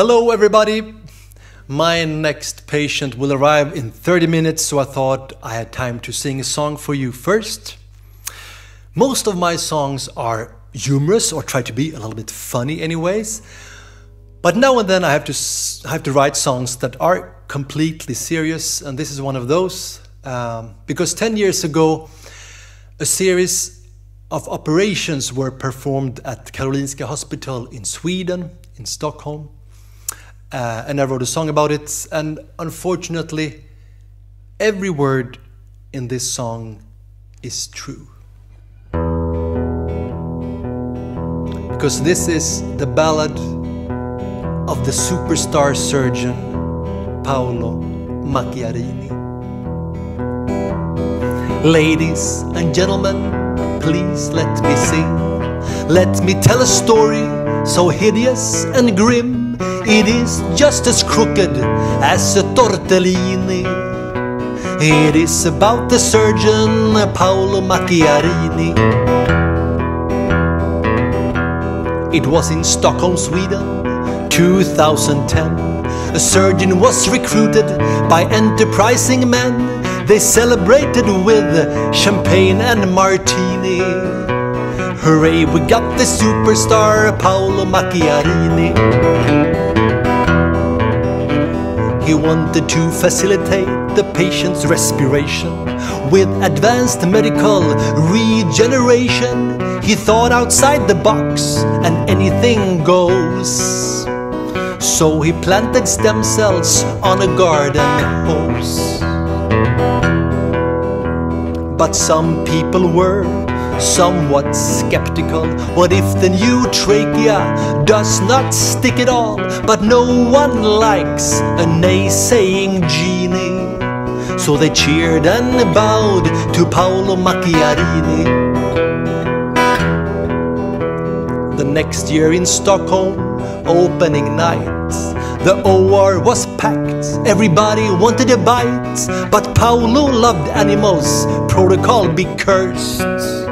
Hello, everybody. My next patient will arrive in 30 minutes, so I thought I had time to sing a song for you first. Most of my songs are humorous or try to be a little bit funny, anyways. But now and then I have to I have to write songs that are completely serious, and this is one of those. Um, because 10 years ago, a series of operations were performed at Karolinska Hospital in Sweden, in Stockholm. Uh, and I wrote a song about it. And unfortunately, every word in this song is true. Because this is the ballad of the superstar surgeon Paolo Macchiarini. Ladies and gentlemen, please let me sing. Let me tell a story so hideous and grim it is just as crooked as a tortellini. It is about the surgeon Paolo Macchiarini. It was in Stockholm, Sweden, 2010. A surgeon was recruited by enterprising men. They celebrated with champagne and martini. Hooray, we got the superstar Paolo Macchiarini. He wanted to facilitate the patient's respiration with advanced medical regeneration. He thought outside the box and anything goes. So he planted stem cells on a garden hose. But some people were somewhat skeptical. What if the new trachea does not stick at all? But no one likes a naysaying genie. So they cheered and bowed to Paolo Macchiarini. The next year in Stockholm, opening night, the OR was packed, everybody wanted a bite, but Paolo loved animals, protocol be cursed.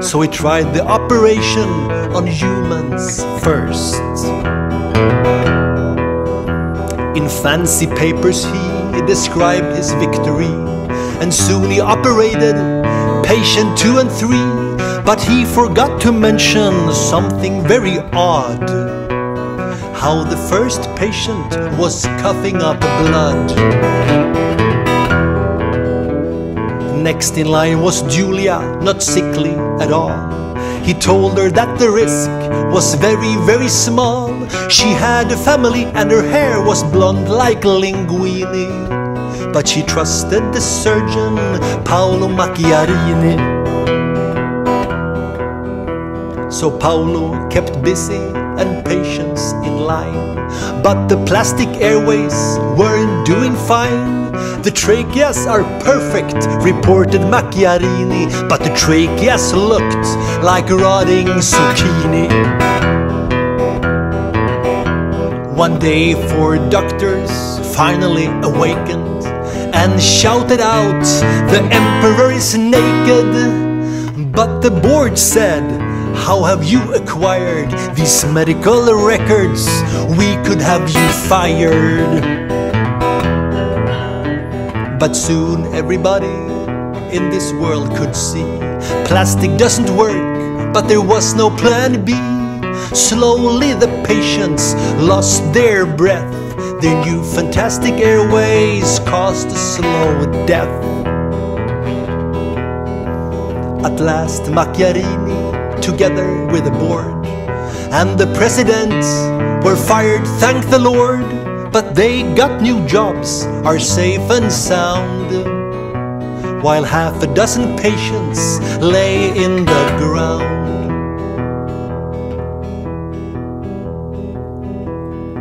So he tried the operation on humans first. In fancy papers he described his victory And soon he operated patient two and three. But he forgot to mention something very odd. How the first patient was coughing up blood Next in line was Julia, not sickly at all. He told her that the risk was very, very small. She had a family and her hair was blonde like linguini. But she trusted the surgeon, Paolo Macchiarini. So Paolo kept busy and patients in line. But the plastic airways weren't doing fine. The tracheas are perfect, reported Macchiarini, but the tracheas looked like rotting zucchini. One day four doctors finally awakened and shouted out, the emperor is naked. But the board said, how have you acquired these medical records? We could have you fired. But soon everybody in this world could see Plastic doesn't work, but there was no plan B Slowly the patients lost their breath Their new fantastic airways caused a slow death At last Macchiarini, together with the board And the presidents were fired, thank the Lord but they got new jobs, are safe and sound. While half a dozen patients lay in the ground.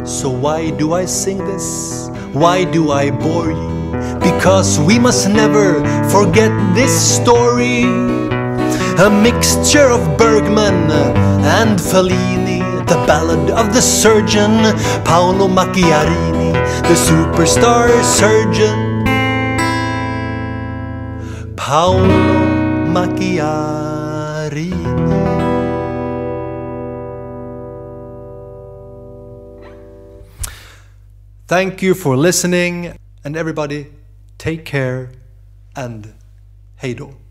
So why do I sing this? Why do I bore you? Because we must never forget this story. A mixture of Bergman and Fellini the ballad of the surgeon Paolo Macchiarini, the superstar surgeon Paolo Macchiarini. Thank you for listening, and everybody, take care and hej då.